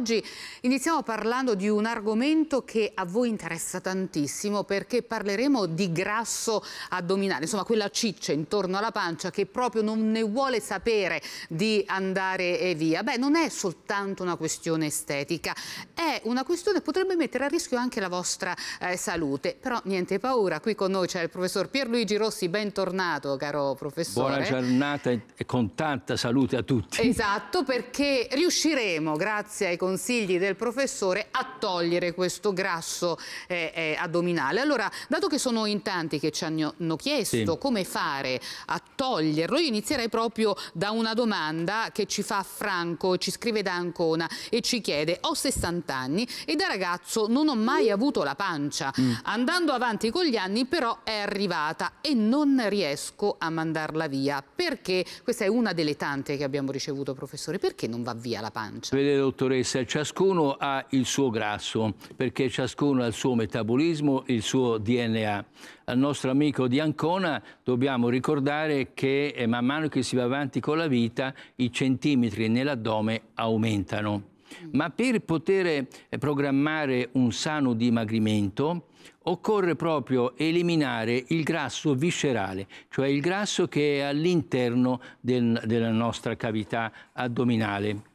Oggi iniziamo parlando di un argomento che a voi interessa tantissimo perché parleremo di grasso addominale, insomma quella ciccia intorno alla pancia che proprio non ne vuole sapere di andare via. Beh, non è soltanto una questione estetica, è una questione che potrebbe mettere a rischio anche la vostra eh, salute. Però niente paura, qui con noi c'è il professor Pierluigi Rossi, bentornato caro professore. Buona giornata e con tanta salute a tutti. Esatto, perché riusciremo, grazie ai consigli del professore, a togliere questo grasso eh, eh, addominale. Allora, dato che sono in tanti che ci hanno chiesto sì. come fare a toglierlo, io inizierei proprio da una domanda che ci fa Franco, ci scrive da Ancona e ci chiede, ho 60 anni e da ragazzo non ho mai avuto la pancia. Mm. Andando avanti con gli anni però è arrivata e non riesco a mandarla via. Perché? Questa è una delle tante che abbiamo ricevuto, professore. Perché non va via la pancia? Vede, dottoressa, ciascuno ha il suo grasso, perché ciascuno ha il suo metabolismo, il suo DNA. Al nostro amico di Ancona dobbiamo ricordare che eh, man mano che si va avanti con la vita i centimetri nell'addome aumentano. Ma per poter eh, programmare un sano dimagrimento occorre proprio eliminare il grasso viscerale, cioè il grasso che è all'interno del, della nostra cavità addominale.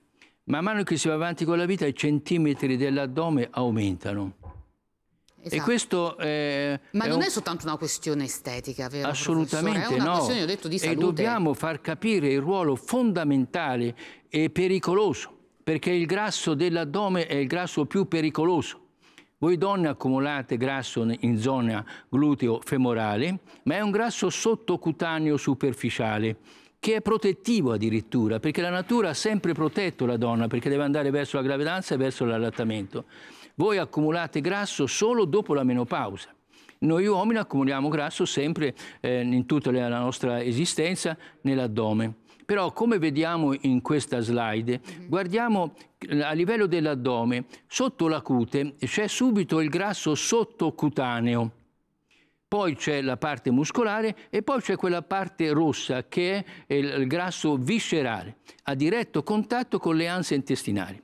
Man mano che si va avanti con la vita i centimetri dell'addome aumentano. Esatto. E questo eh, Ma non è, un... è soltanto una questione estetica, vero? Assolutamente no. Questione. E dobbiamo far capire il ruolo fondamentale e pericoloso, perché il grasso dell'addome è il grasso più pericoloso. Voi donne accumulate grasso in zona gluteo-femorale, ma è un grasso sottocutaneo superficiale che è protettivo addirittura, perché la natura ha sempre protetto la donna, perché deve andare verso la gravidanza e verso l'allattamento. Voi accumulate grasso solo dopo la menopausa. Noi uomini accumuliamo grasso sempre eh, in tutta la nostra esistenza nell'addome. Però come vediamo in questa slide, mm-hmm. guardiamo a livello dell'addome, sotto la cute c'è subito il grasso sottocutaneo, poi c'è la parte muscolare e poi c'è quella parte rossa che è il grasso viscerale, a diretto contatto con le anse intestinali.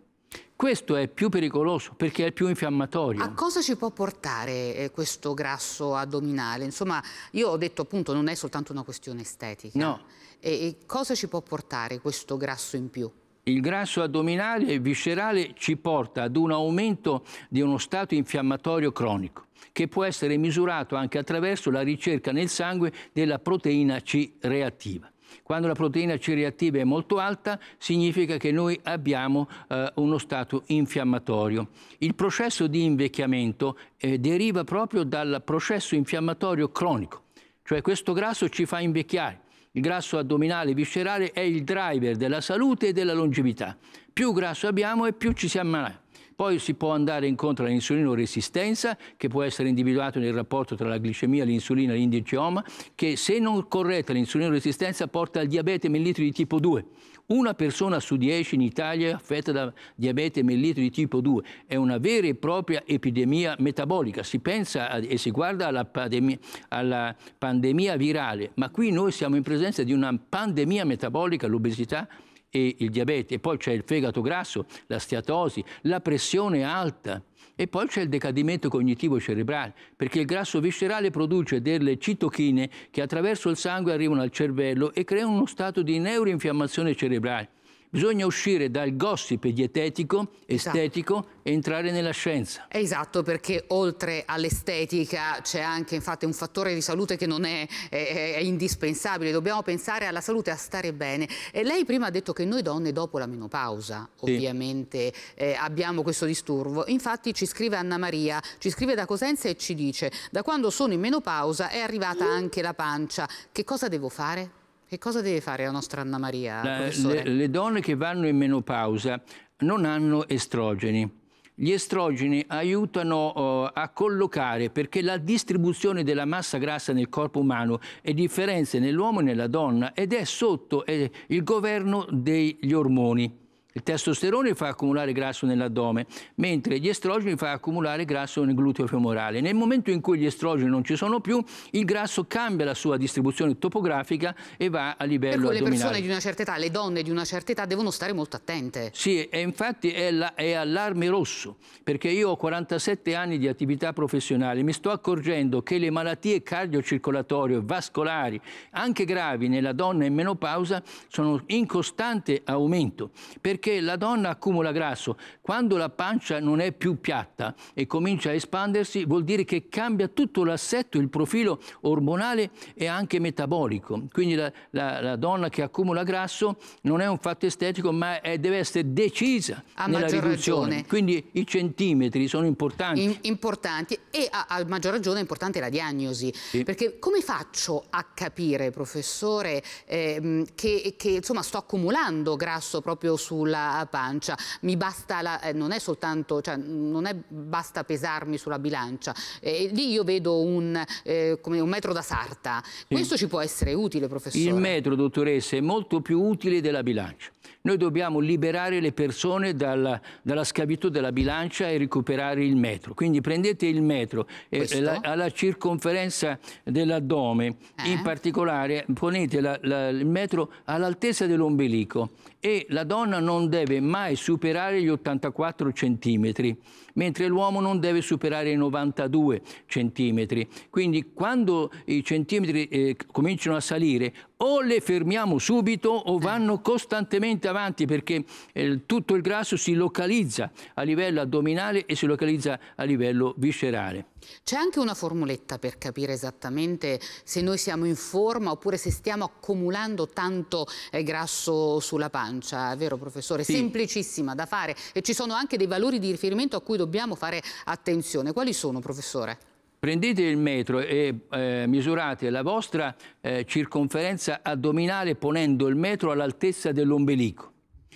Questo è più pericoloso perché è più infiammatorio. A cosa ci può portare eh, questo grasso addominale? Insomma, io ho detto appunto non è soltanto una questione estetica. No. E, e cosa ci può portare questo grasso in più? Il grasso addominale e viscerale ci porta ad un aumento di uno stato infiammatorio cronico che può essere misurato anche attraverso la ricerca nel sangue della proteina C reattiva. Quando la proteina C reattiva è molto alta significa che noi abbiamo eh, uno stato infiammatorio. Il processo di invecchiamento eh, deriva proprio dal processo infiammatorio cronico, cioè questo grasso ci fa invecchiare. Il grasso addominale viscerale è il driver della salute e della longevità. Più grasso abbiamo e più ci si ammala. Poi si può andare incontro all'insulinoresistenza, che può essere individuato nel rapporto tra la glicemia, l'insulina e l'indice OMA, che se non corretta l'insulinoresistenza porta al diabete mellitro di tipo 2. Una persona su dieci in Italia affetta da diabete mellitro di tipo 2. È una vera e propria epidemia metabolica. Si pensa e si guarda alla pandemia, alla pandemia virale, ma qui noi siamo in presenza di una pandemia metabolica, l'obesità e il diabete, e poi c'è il fegato grasso, la steatosi, la pressione alta e poi c'è il decadimento cognitivo cerebrale, perché il grasso viscerale produce delle citochine che attraverso il sangue arrivano al cervello e creano uno stato di neuroinfiammazione cerebrale. Bisogna uscire dal gossip dietetico, esatto. estetico esatto. e entrare nella scienza. Esatto, perché oltre all'estetica c'è anche infatti un fattore di salute che non è, è, è, indispensabile. Dobbiamo pensare alla salute, a stare bene. E lei prima ha detto che noi donne dopo la menopausa sì. ovviamente eh, abbiamo questo disturbo. Infatti ci scrive Anna Maria, ci scrive da Cosenza e ci dice da quando sono in menopausa è arrivata anche la pancia. Che cosa devo fare? Che cosa deve fare la nostra Anna Maria? La, le, le donne che vanno in menopausa non hanno estrogeni. Gli estrogeni aiutano uh, a collocare perché la distribuzione della massa grassa nel corpo umano è differente nell'uomo e nella donna ed è sotto è il governo degli ormoni. Il testosterone fa accumulare grasso nell'addome, mentre gli estrogeni fa accumulare grasso nel gluteo femorale. Nel momento in cui gli estrogeni non ci sono più, il grasso cambia la sua distribuzione topografica e va a livello per addominale. le persone di una certa età, le donne di una certa età devono stare molto attente. Sì, e infatti è, la, è allarme rosso, perché io ho 47 anni di attività professionale, mi sto accorgendo che le malattie cardiocircolatorie, vascolari, anche gravi nella donna in menopausa, sono in costante aumento. Perché perché la donna accumula grasso. Quando la pancia non è più piatta e comincia a espandersi, vuol dire che cambia tutto l'assetto, il profilo ormonale e anche metabolico. Quindi la, la, la donna che accumula grasso non è un fatto estetico, ma è, deve essere decisa a nella riduzione. Ragione. Quindi i centimetri sono importanti. In, importanti e a, a, maggior ragione è importante la diagnosi. Sì. Perché come faccio a capire, professore, eh, che, che insomma sto accumulando grasso proprio sul sulla pancia, mi basta la, eh, non è soltanto, cioè, non è basta pesarmi sulla bilancia, eh, lì io vedo un, eh, come un metro da sarta, sì. questo ci può essere utile professore? Il metro dottoressa è molto più utile della bilancia. Noi dobbiamo liberare le persone dalla, dalla, schiavitù della bilancia e recuperare il metro. Quindi prendete il metro e la, alla circonferenza dell'addome, eh? in particolare ponete la, la, il metro all'altezza dell'ombelico e la donna non deve mai superare gli 84 centimetri, mentre l'uomo non deve superare i 92 centimetri. Quindi quando i centimetri eh, cominciano a salire o le fermiamo subito o vanno costantemente avanti perché eh, tutto il grasso si localizza a livello addominale e si localizza a livello viscerale. C'è anche una formuletta per capire esattamente se noi siamo in forma oppure se stiamo accumulando tanto eh, grasso sulla pancia, vero professore? Sì. Semplicissima da fare e ci sono anche dei valori di riferimento a cui dobbiamo fare attenzione. Quali sono, professore? Prendete il metro e eh, misurate la vostra eh, circonferenza addominale ponendo il metro all'altezza dell'ombelico.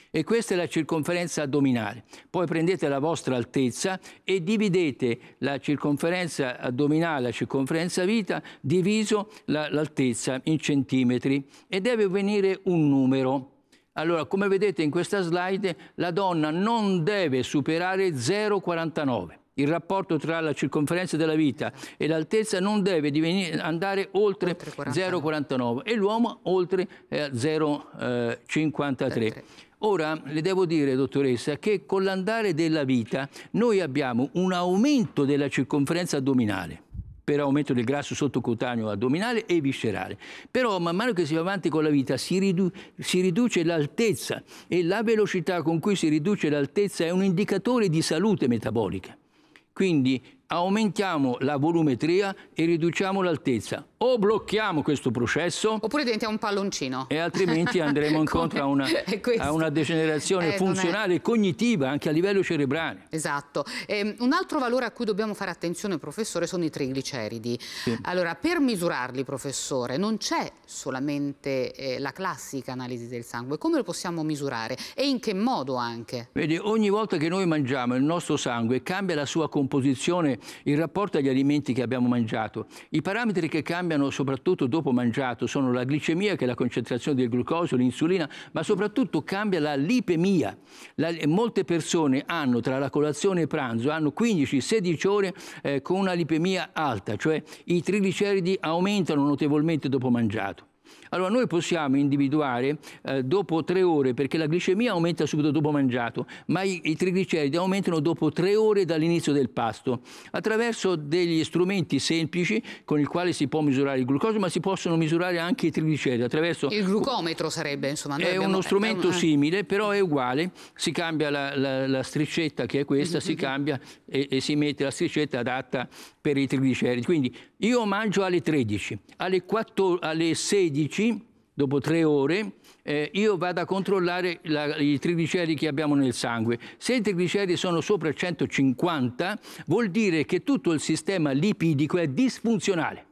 E questa è la circonferenza addominale. Poi prendete la vostra altezza e dividete la circonferenza addominale, la circonferenza vita, diviso l'altezza la, in centimetri e deve venire un numero. Allora, come vedete in questa slide, la donna non deve superare 0,49 il rapporto tra la circonferenza della vita e l'altezza non deve andare oltre, 0,49 e l'uomo oltre eh, 0,53. Eh, Ora le devo dire, dottoressa, che con l'andare della vita noi abbiamo un aumento della circonferenza addominale per aumento del grasso sottocutaneo addominale e viscerale. Però man mano che si va avanti con la vita si, ridu si riduce l'altezza e la velocità con cui si riduce l'altezza è un indicatore di salute metabolica. Quindi aumentiamo la volumetria e riduciamo l'altezza o blocchiamo questo processo oppure diventiamo un palloncino e altrimenti andremo incontro a una, a una degenerazione eh, funzionale e cognitiva anche a livello cerebrale. Esatto. Eh, un altro valore a cui dobbiamo fare attenzione, professore, sono i trigliceridi. Sì. Allora, per misurarli, professore, non c'è solamente eh, la classica analisi del sangue. Come lo possiamo misurare e in che modo anche? Vedi, ogni volta che noi mangiamo il nostro sangue cambia la sua composizione in rapporto agli alimenti che abbiamo mangiato. I parametri che cambiano cambiano soprattutto dopo mangiato sono la glicemia, che è la concentrazione del glucosio, l'insulina, ma soprattutto cambia la lipemia. La, molte persone hanno tra la colazione e pranzo, hanno 15-16 ore eh, con una lipemia alta, cioè i trigliceridi aumentano notevolmente dopo mangiato. Allora noi possiamo individuare eh, dopo tre ore, perché la glicemia aumenta subito dopo mangiato, ma i, i trigliceridi aumentano dopo tre ore dall'inizio del pasto, attraverso degli strumenti semplici con i quali si può misurare il glucosio, ma si possono misurare anche i trigliceridi attraverso... Il glucometro sarebbe, insomma. È abbiamo... uno strumento è simile, però è uguale, si cambia la, la, la stricetta che è questa, mm -hmm. si cambia e, e si mette la stricetta adatta per i trigliceridi. Quindi io mangio alle 13, alle, 4, alle 16, dopo tre ore, eh, io vado a controllare la, i trigliceridi che abbiamo nel sangue. Se i trigliceridi sono sopra 150, vuol dire che tutto il sistema lipidico è disfunzionale.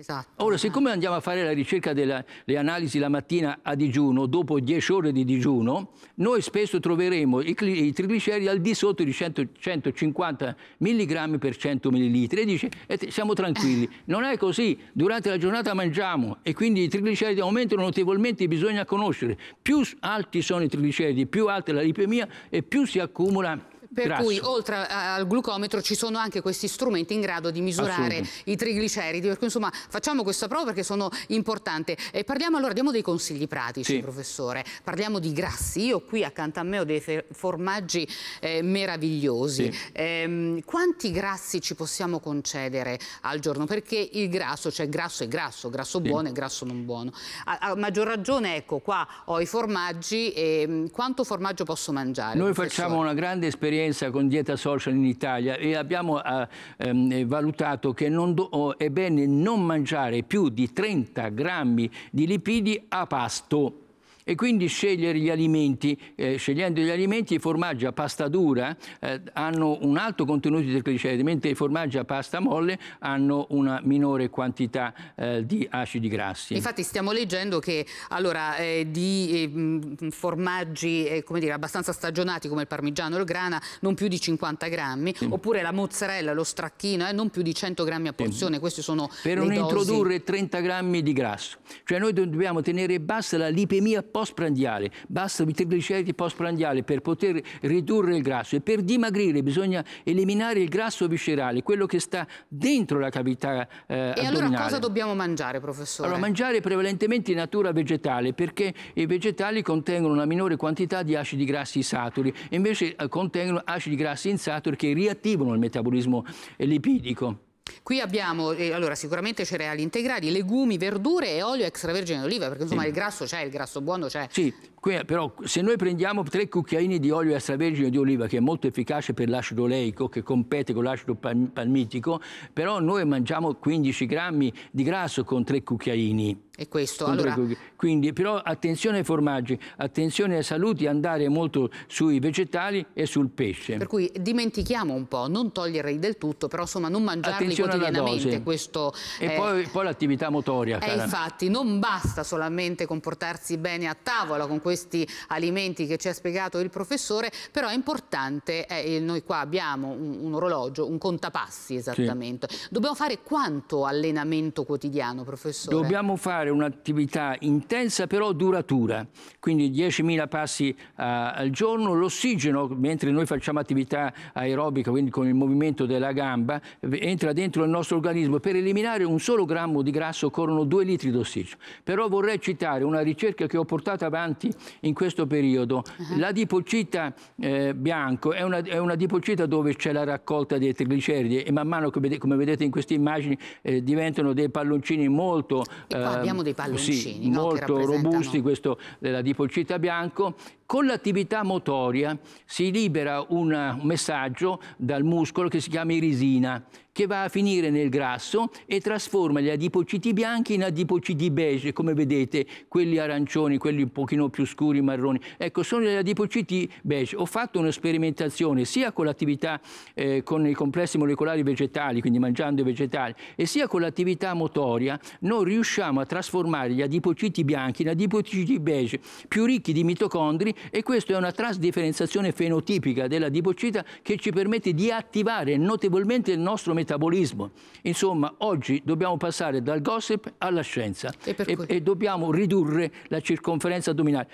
Esatto. Ora, siccome andiamo a fare la ricerca delle analisi la mattina a digiuno, dopo 10 ore di digiuno, noi spesso troveremo i, i trigliceridi al di sotto di 100, 150 mg per 100 ml e dice siamo tranquilli. Non è così, durante la giornata mangiamo e quindi i trigliceridi aumentano notevolmente, bisogna conoscere. Più alti sono i trigliceridi, più alta è la lipemia e più si accumula per grasso. cui oltre al glucometro ci sono anche questi strumenti in grado di misurare i trigliceridi, per cui insomma facciamo questa prova perché sono importanti. E parliamo allora, diamo dei consigli pratici, sì. professore, parliamo di grassi. Io qui accanto a me ho dei formaggi eh, meravigliosi. Sì. Eh, quanti grassi ci possiamo concedere al giorno? Perché il grasso, cioè grasso è grasso, grasso sì. buono e grasso non buono. A, a, maggior ragione, ecco, qua ho i formaggi e quanto formaggio posso mangiare? Noi professore? facciamo una grande esperienza esperienza con dieta social in Italia e abbiamo eh, ehm, valutato che do, è bene non mangiare più di 30 grammi di lipidi a pasto e quindi scegliere gli alimenti, eh, scegliendo gli alimenti, i formaggi a pasta dura eh, hanno un alto contenuto di trigliceridi, mentre i formaggi a pasta molle hanno una minore quantità eh, di acidi grassi. Infatti stiamo leggendo che allora, eh, di eh, formaggi eh, come dire, abbastanza stagionati come il parmigiano e il grana non più di 50 grammi, sì. oppure la mozzarella, lo stracchino non più di 100 grammi a porzione, sì. questi sono Per non dosi. introdurre 30 grammi di grasso, cioè noi dobbiamo tenere bassa la lipemia postprandiale, basta i trigliceridi postprandiali per poter ridurre il grasso e per dimagrire bisogna eliminare il grasso viscerale, quello che sta dentro la cavità eh, E addominale. allora cosa dobbiamo mangiare, professore? Allora, mangiare prevalentemente in natura vegetale perché i vegetali contengono una minore quantità di acidi grassi saturi, invece eh, contengono acidi grassi insaturi che riattivano il metabolismo lipidico. Qui abbiamo eh, allora, sicuramente cereali integrali, legumi, verdure e olio extravergine d'oliva, perché insomma sì. il grasso c'è, il grasso buono c'è. Sì, Qui, però se noi prendiamo tre cucchiaini di olio extravergine di oliva, che è molto efficace per l'acido oleico, che compete con l'acido palmitico, però noi mangiamo 15 grammi di grasso con tre cucchiaini. E questo, allora... Quindi, però attenzione ai formaggi, attenzione ai saluti, andare molto sui vegetali e sul pesce. Per cui dimentichiamo un po', non toglierli del tutto, però insomma non mangiarli attenzione quotidianamente. Questo, e eh... poi, poi l'attività motoria. Eh, infatti, non basta solamente comportarsi bene a tavola con questi alimenti che ci ha spiegato il professore, però è importante, eh, noi qua abbiamo un, un, orologio, un contapassi esattamente. Sì. Dobbiamo fare quanto allenamento quotidiano, professore? Dobbiamo fare un'attività intensa però duratura, quindi 10.000 passi uh, al giorno, l'ossigeno, mentre noi facciamo attività aerobica, quindi con il movimento della gamba, entra dentro il nostro organismo. Per eliminare un solo grammo di grasso occorrono 2 litri di ossigeno. Però vorrei citare una ricerca che ho portato avanti in questo periodo. Uh -huh. L'adipocita eh, bianco è una, è una adipocita dove c'è la raccolta dei trigliceridi e man mano, come, come vedete in queste immagini, eh, diventano dei palloncini molto, eh, abbiamo dei palloncini sì, no, molto robusti, questo dell'adipocita bianco. Con l'attività motoria si libera un messaggio dal muscolo che si chiama irisina che va a finire nel grasso e trasforma gli adipociti bianchi in adipociti beige, come vedete, quelli arancioni, quelli un pochino più scuri, marroni. Ecco, sono gli adipociti beige. Ho fatto una sperimentazione sia con l'attività eh, con i complessi molecolari vegetali, quindi mangiando i vegetali, e sia con l'attività motoria, noi riusciamo a trasformare gli adipociti bianchi in adipociti beige, più ricchi di mitocondri, e questa è una trasdifferenziazione fenotipica dell'adipocita che ci permette di attivare notevolmente il nostro metabolismo. Insomma, oggi dobbiamo passare dal gossip alla scienza e, e, e dobbiamo ridurre la circonferenza addominale.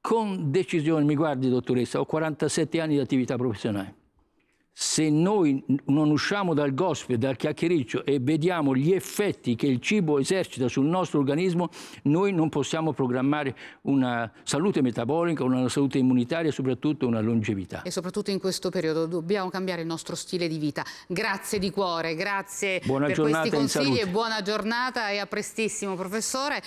Con decisione, mi guardi dottoressa, ho 47 anni di attività professionale se noi non usciamo dal gospel, dal chiacchiericcio e vediamo gli effetti che il cibo esercita sul nostro organismo, noi non possiamo programmare una salute metabolica, una salute immunitaria e soprattutto una longevità. E soprattutto in questo periodo dobbiamo cambiare il nostro stile di vita. Grazie di cuore, grazie buona per questi consigli e buona giornata e a prestissimo professore.